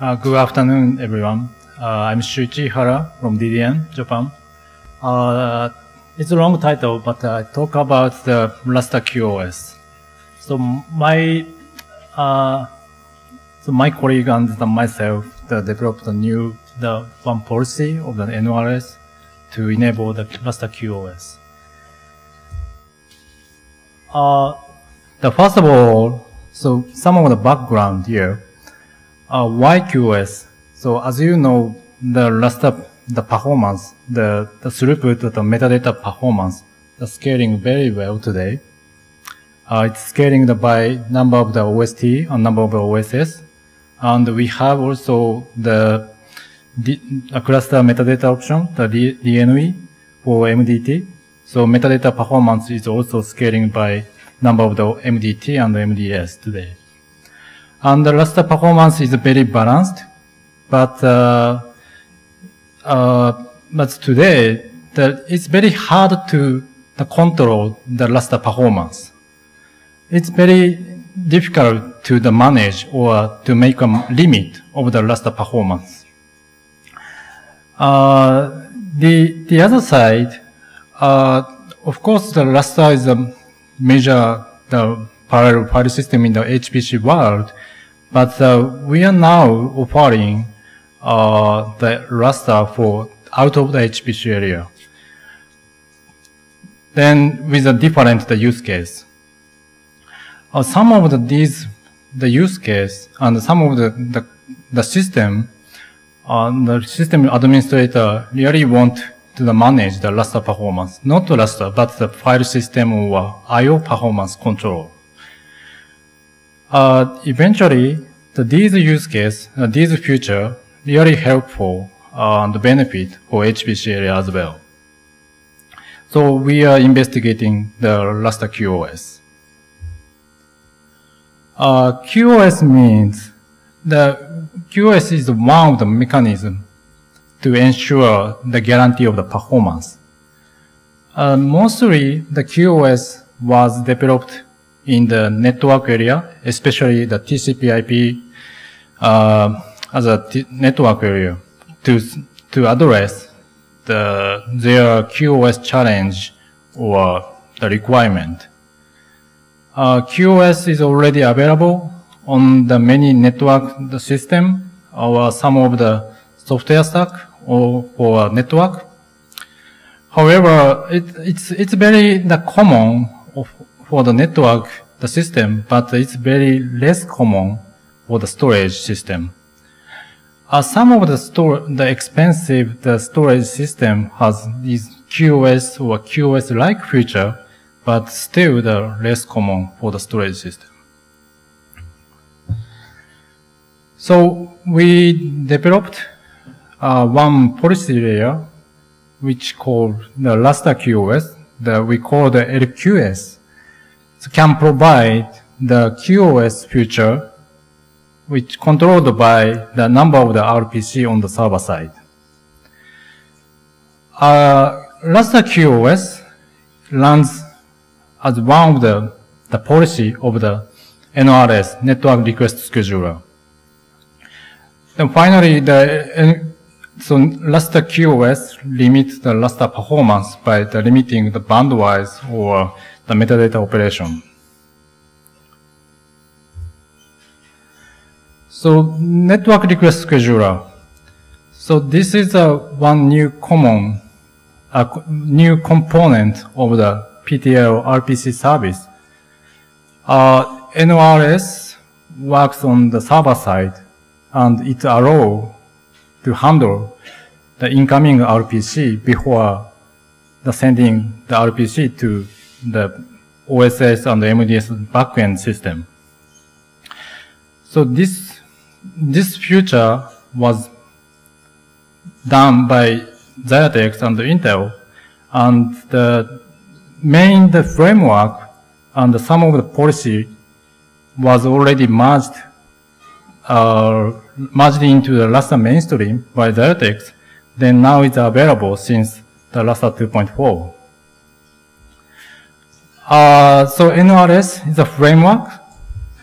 Uh, good afternoon, everyone. Uh, I'm Shuichi Ihara from DDN, Japan. Uh, it's a long title, but I talk about the Lustre QoS. So my, uh, so my colleague and myself uh, developed a new, the one policy of the NRS to enable the Lustre QoS. Uh, the first of all, so some of the background here. Uh, why QoS? So as you know, the Lustre, the performance, the, the throughput, the metadata performance, the scaling very well today. Uh, it's scaling the by number of the OST and number of the OSS. And we have also the, the cluster metadata option, the DNE for MDT. So metadata performance is also scaling by number of the MDT and MDS today. And the Lustre performance is very balanced, but uh, uh, but today the, it's very hard to the control the Lustre performance. It's very difficult to the manage or to make a limit of the Lustre performance. Uh, the the other side, uh, of course, the Lustre is a major the parallel file system in the HPC world, but uh, we are now offering uh, the Lustre for out of the HPC area. Then with a different the use case. Uh, some of the, these the use case and some of the the, the system, uh, the system administrator really want to manage the Lustre performance, not the Lustre, but the file system or I/O performance control. Uh, eventually, the, these use case, uh, these feature really helpful uh, and benefit for HPC area as well. So we are investigating the Lustre QoS. Uh, QoS means the QoS is one of the mechanism to ensure the guarantee of the performance. Uh, mostly the QoS was developed in the network area, especially the TCP IP uh, as a network area to, to address the, their QoS challenge or the requirement. Uh, QoS is already available on the many network the system or some of the software stack or for network. However, it, it's, it's very the common of, for the network, the system, but it's very less common for the storage system. Uh, some of the store, the expensive the storage system has these QoS or QoS-like feature, but still the less common for the storage system. So we developed uh, one policy layer, which called the Lustre QoS, that we call the LQS, can provide the QoS feature, which controlled by the number of the RPC on the server side. Uh, QoS runs as one of the, the policy of the NRS, Network Request Scheduler. Then finally, the so Lustre QoS limits the Lustre performance by the limiting the bandwidth or the metadata operation. So network request scheduler. So this is a one new common, a new component of the PTL RPC service. Uh, NRS works on the server side and it allows to handle the incoming RPC before the sending the RPC to the OSS and the MDS backend system. So this, this feature was done by Xyratex and Intel, and the main the framework and some of the policy was already merged uh, merged into the Lustre mainstream by Xyratex, then now it's available since the Lustre 2.4. Uh, so NRS is a framework,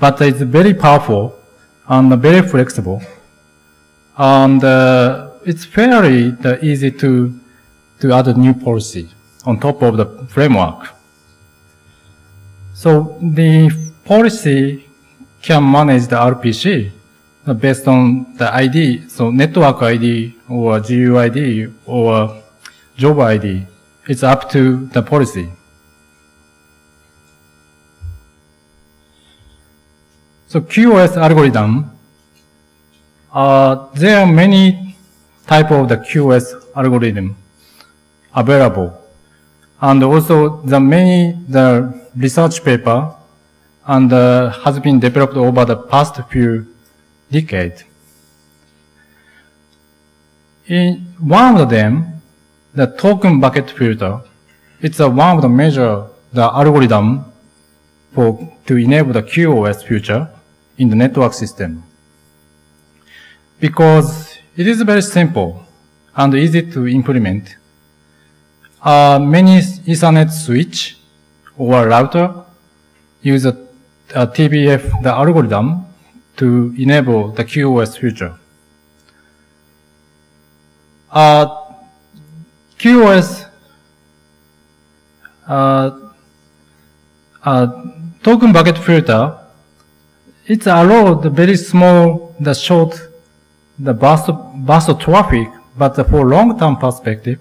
but it's very powerful and very flexible. And uh, it's fairly easy to, to add a new policy on top of the framework. So the policy can manage the RPC based on the ID, so network ID or GUID or job ID. It's up to the policy. So QoS algorithm, uh, there are many type of the QoS algorithm available. And also the many, the research paper and uh, has been developed over the past few decades. In one of them, the token bucket filter, it's a one of the major the algorithm for to enable the QoS feature in the network system. Because it is very simple and easy to implement. Uh, many Ethernet switch or router use a, a TBF, the algorithm, to enable the QoS feature. Uh, QoS uh, uh, token bucket filter it's allowed very small, the short, the burst, burst of traffic, but for long-term perspective,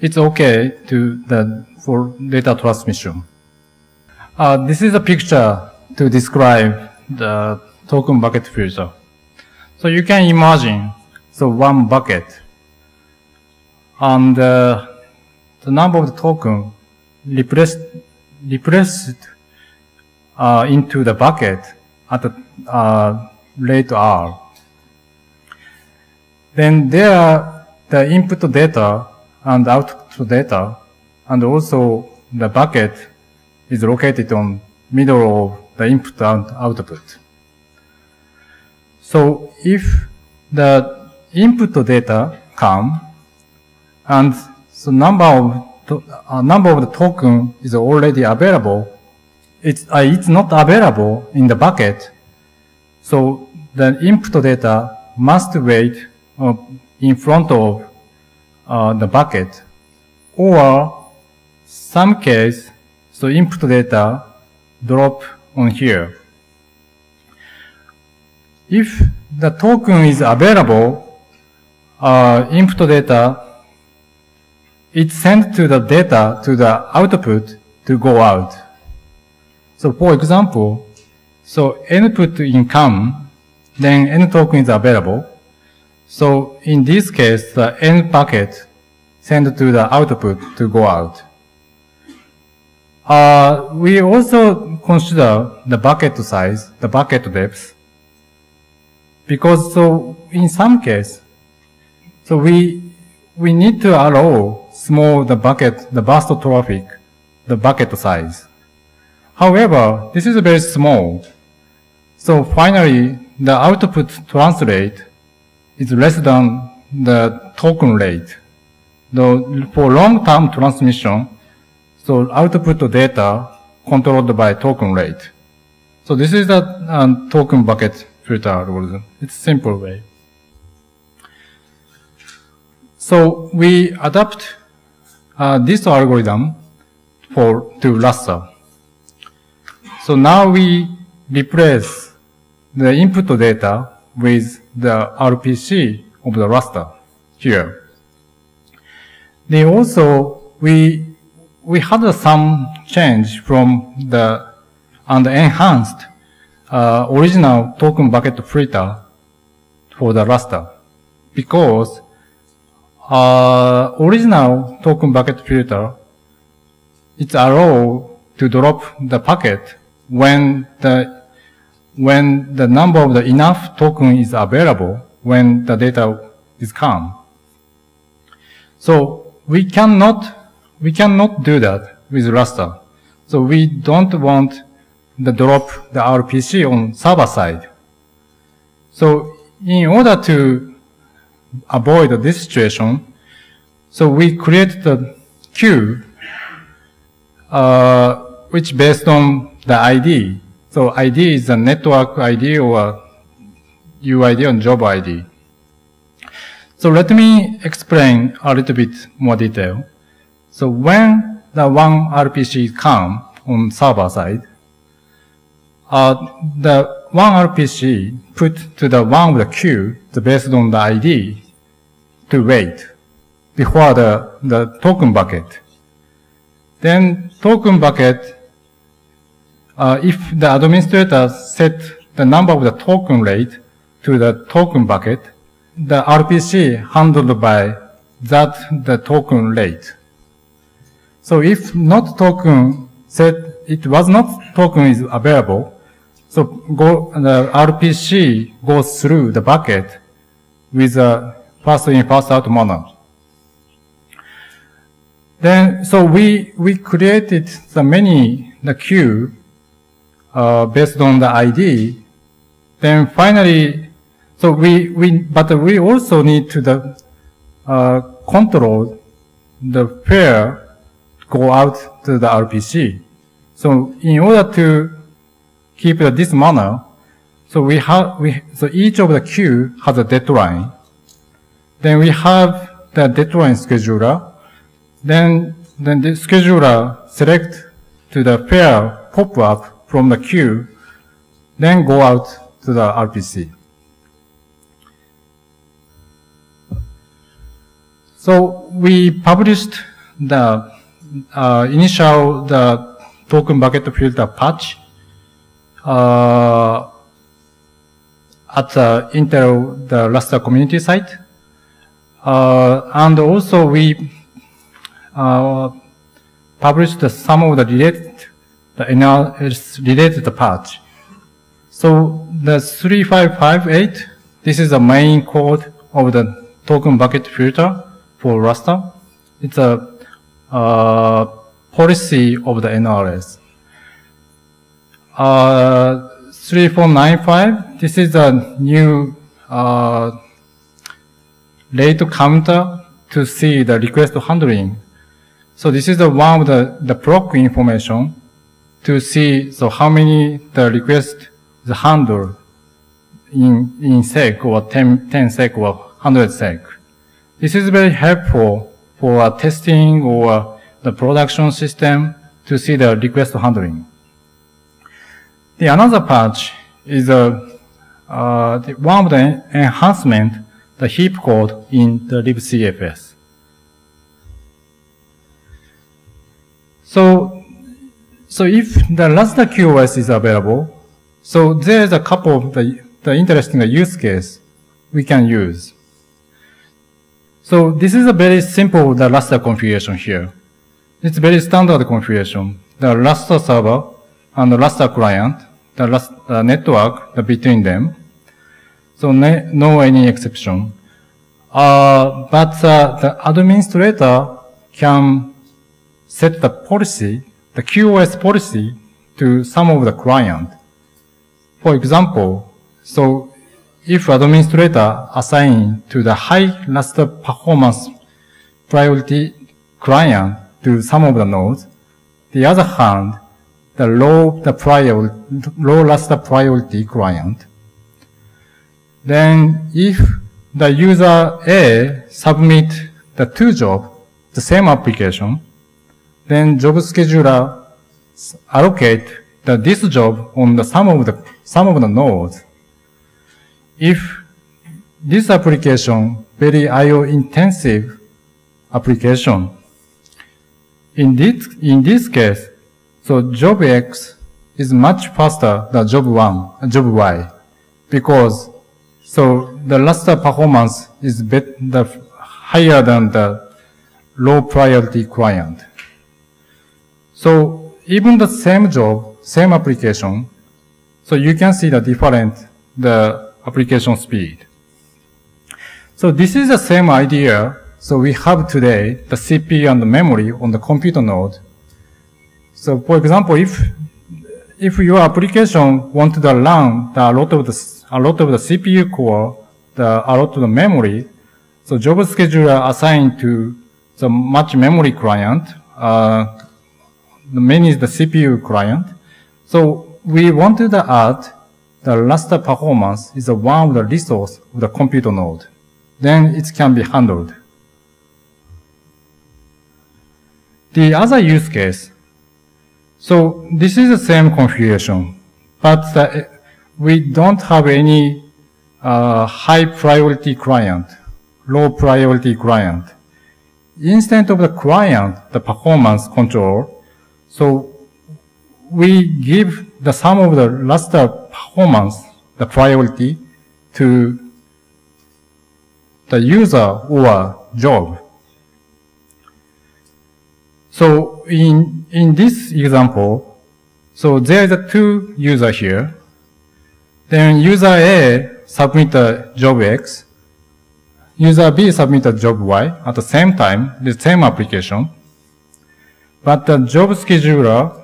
it's okay to the, for data transmission. Uh, this is a picture to describe the token bucket filter. So you can imagine, so one bucket, and uh, the number of the token repressed uh, into the bucket at the uh, rate R. Then there are the input data and output data, and also the bucket is located on middle of the input and output. So if the input data come and the number of uh, number of the token is already available it's, uh, it's not available in the bucket. So the input data must wait uh, in front of uh, the bucket. Or some case, so input data drop on here. If the token is available, uh, input data, it's sent to the data to the output to go out. So for example, so input put in come, then n token is available. So in this case, the n packet sent to the output to go out. Uh, we also consider the bucket size, the bucket depth, because so in some case, so we we need to allow small the bucket, the burst traffic, the bucket size. However, this is very small. So finally, the output translate is less than the token rate. Though for long-term transmission, so output data controlled by token rate. So this is the um, token bucket filter algorithm. It's a simple way. So we adapt uh, this algorithm for to Lustre. So now we replace the input data with the RPC of the Lustre here. Then also we we had some change from the and enhanced uh, original token bucket filter for the Lustre because uh, original token bucket filter it's allow to drop the packet when the when the number of the enough token is available when the data is come. So we cannot we cannot do that with Lustre. So we don't want the drop the RPC on server side. So in order to avoid this situation, so we create the queue, uh, which based on the ID. So ID is a network ID or UID and job ID. So let me explain a little bit more detail. So when the one RPC come on server side, uh, the one RPC put to the one of the queue the based on the ID to wait before the, the token bucket. Then token bucket, uh, if the administrator set the number of the token rate to the token bucket, the RPC handled by that the token rate. So if not token set, it was not token is available, so go, the RPC goes through the bucket with a first in, first out manner. Then, so we, we created the many, the queue, uh, based on the ID. Then finally, so we, we, but we also need to the, uh, control the pair go out to the RPC. So in order to keep this manner, so we have, we, so each of the queue has a deadline. Then we have the deadline scheduler. Then, then the scheduler select to the pair pop up from the queue, then go out to the RPC. So we published the uh, initial the token bucket filter patch uh, at the Intel the Lustre community site. Uh, and also we uh, published some of the related the related patch. So the 3558, this is the main code of the token bucket filter for Lustre. It's a uh, policy of the NRS. Uh, 3495, this is a new uh, rate counter to see the request handling. So this is the one of the, the proc information to see so how many the request is handled in, in sec or 10, 10 sec or 100 sec. This is very helpful for testing or the production system to see the request handling. The another patch is a, uh, the, one of the enhancement, the heap code in the libcfs. So, so if the Lustre QoS is available, so there's a couple of the, the interesting use case we can use. So this is a very simple the Lustre configuration here. It's very standard configuration. The Lustre server and the Lustre client the Lustre uh, network between them. So no any exception. Uh, but uh, the administrator can set the policy, the QoS policy to some of the client. For example, so if administrator assign to the high Lustre performance priority client to some of the nodes, the other hand, the low, the prior, low Lustre priority client. Then if the user A submit the two job, the same application, then job scheduler allocate the, this job on the some of the, some of the nodes. If this application very IO intensive application, in this, in this case, so job X is much faster than job one, job Y, because so the Lustre performance is bet, the higher than the low priority client. So even the same job, same application, so you can see the different the application speed. So this is the same idea. So we have today the CPU and the memory on the computer node so for example, if if your application want to run the, a lot of the a lot of the CPU core, the a lot of the memory, so job scheduler assigned to the much memory client, uh, the main is the CPU client. So we wanted to add the Lustre performance is the one of the resource of the computer node. then it can be handled. The other use case, so this is the same configuration, but uh, we don't have any uh, high priority client, low priority client. Instead of the client, the performance control, so we give the sum of the Lustre performance, the priority, to the user or job. So in, in this example, so there is a two user here. Then user A submit a job X. User B submit a job Y at the same time, the same application. But the job scheduler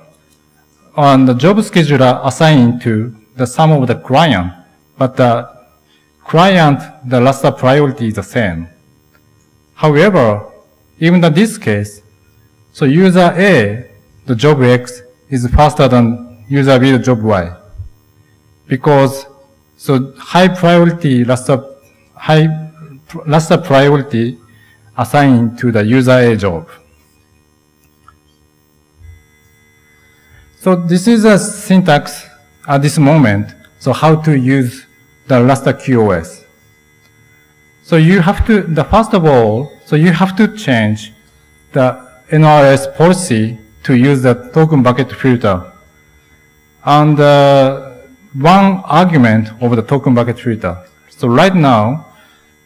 on the job scheduler assigned to the sum of the client, but the client, the Lustre priority is the same. However, even in this case, so user A, the job X, is faster than user B, the job Y. Because, so high priority Lustre, high Lustre priority assigned to the user A job. So this is a syntax at this moment. So how to use the Lustre QoS. So you have to, the first of all, so you have to change the NRS policy to use the token bucket filter. And uh, one argument of the token bucket filter. So right now,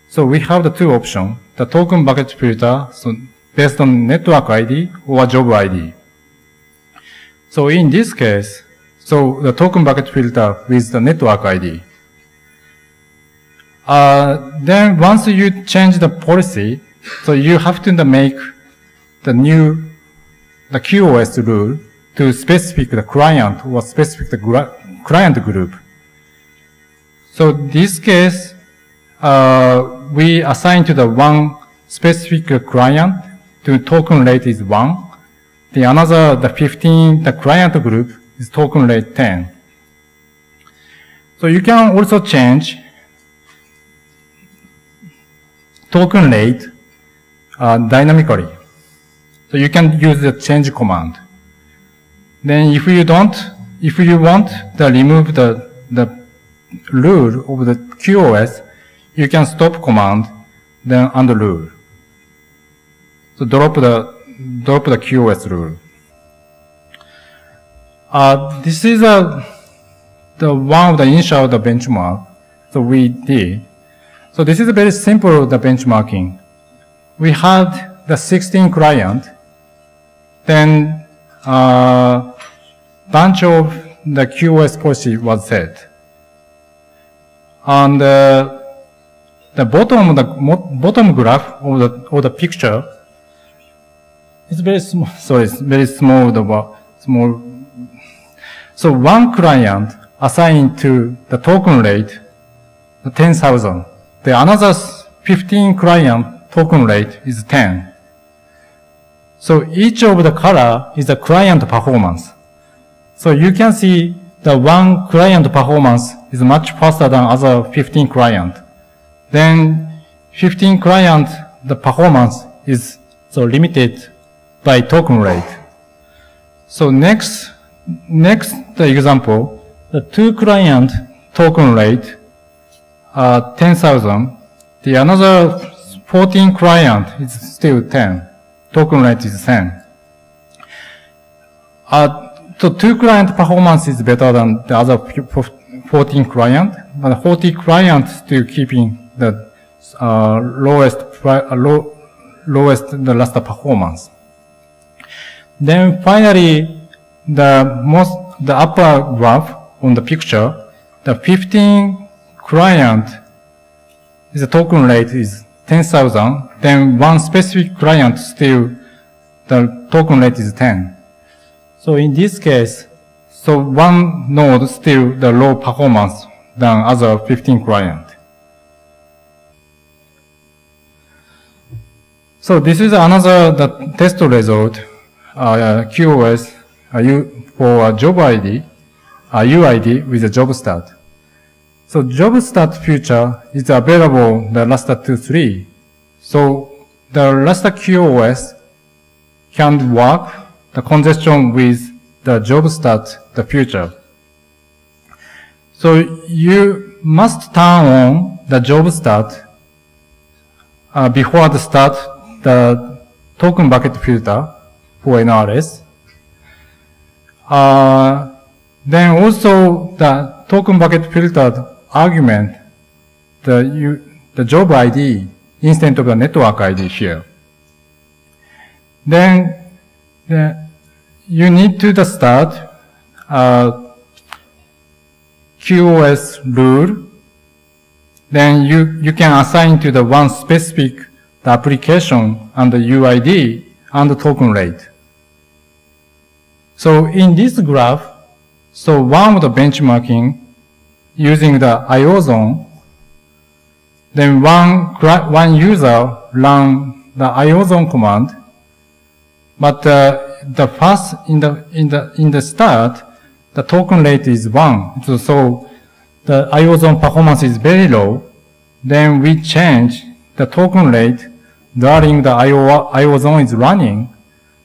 so we have the two options. The token bucket filter, so based on network ID or job ID. So in this case, so the token bucket filter with the network ID. Uh, then once you change the policy, so you have to make the new, the QoS rule to specific the client or specific the client group. So this case, uh, we assign to the one specific client to token rate is one. The another, the 15, the client group is token rate 10. So you can also change token rate uh, dynamically. So you can use the change command. Then if you don't, if you want to remove the, the rule of the QoS, you can stop command, then undo rule. So drop the, drop the QoS rule. Uh, this is a, the one of the initial the benchmark. So we did. So this is a very simple the benchmarking. We had the 16 client then uh, bunch of the QoS policy was set. And the, the bottom the bottom graph of the of the picture it's very small. So it's very small. The small. So one client assigned to the token rate, 10,000. The another 15 client token rate is 10. So each of the color is a client performance. So you can see the one client performance is much faster than other 15 client. Then 15 client, the performance is so limited by token rate. So next, next the example, the two client token rate are 10,000. The another 14 client is still 10 token rate is same. Uh, so two client performance is better than the other 14 client, but 40 client still keeping the uh, lowest uh, low, lowest the Lustre performance. Then finally, the most the upper graph on the picture, the 15 client the token rate is 10,000, then one specific client still, the token rate is 10. So in this case, so one node still the low performance than other 15 client. So this is another the test result, uh, QoS uh, for a job ID, a UID with a jobstats. So jobstats future is available the Lustre 2.3. So the Lustre QoS can work the congestion with the jobstats the future. So you must turn on the jobstats uh, before the start the token bucket filter for NRS. Uh, then also the token bucket filtered argument, the, you, the job ID instead of the network ID here. Then the, you need to the start uh, QoS rule. Then you, you can assign to the one specific the application and the UID and the token rate. So in this graph, so one of the benchmarking using the IOzone, then one, one user run the IOzone command, but uh, the first in the, in the, in the start, the token rate is one. So, so the IOzone performance is very low. Then we change the token rate during the IO, IOzone is running.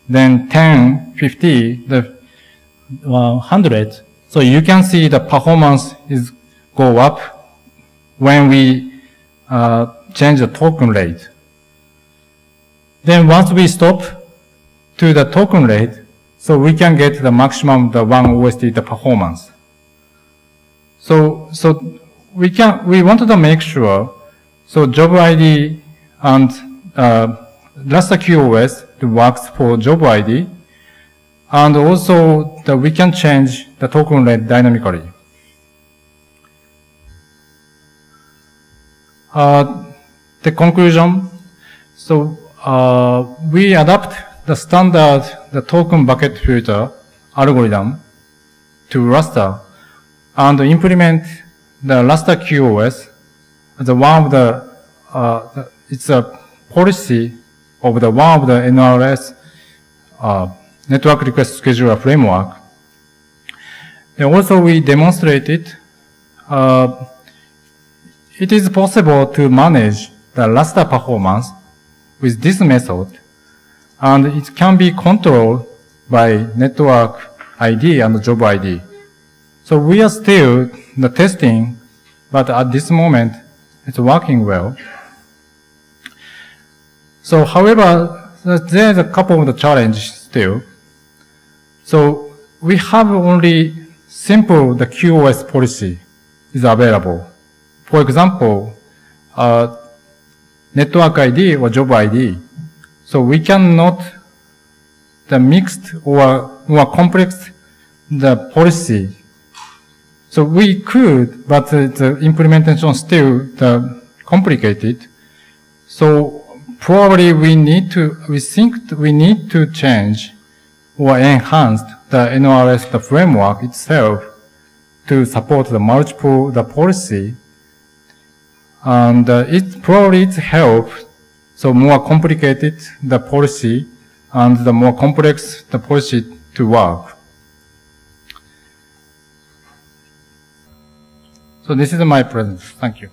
Then 10, 50, the uh, 100. So you can see the performance is go up when we uh, change the token rate. Then once we stop to the token rate, so we can get the maximum the one OST the performance. So so we can we wanted to make sure so job ID and uh, Lustre QoS works for job ID and also that we can change the token rate dynamically. The conclusion, so uh, we adapt the standard the token bucket filter algorithm to Lustre and implement the Lustre QoS as one of the, uh, the, it's a policy of the one of the NRS uh, network request scheduler framework. And also we demonstrated uh, it is possible to manage the Lustre performance with this method and it can be controlled by network ID and job ID. So we are still the testing, but at this moment it's working well. So however, there's a couple of the challenges still. So we have only simple the QoS policy is available. For example, uh, network ID or job ID. So we cannot the mixed or more complex the policy. So we could, but the, implementation still the complicated. So probably we need to, we think we need to change or enhance the NRS the framework itself to support the multiple the policy and uh, it probably it help so more complicated the policy and the more complex the policy to work. So this is my presence. Thank you.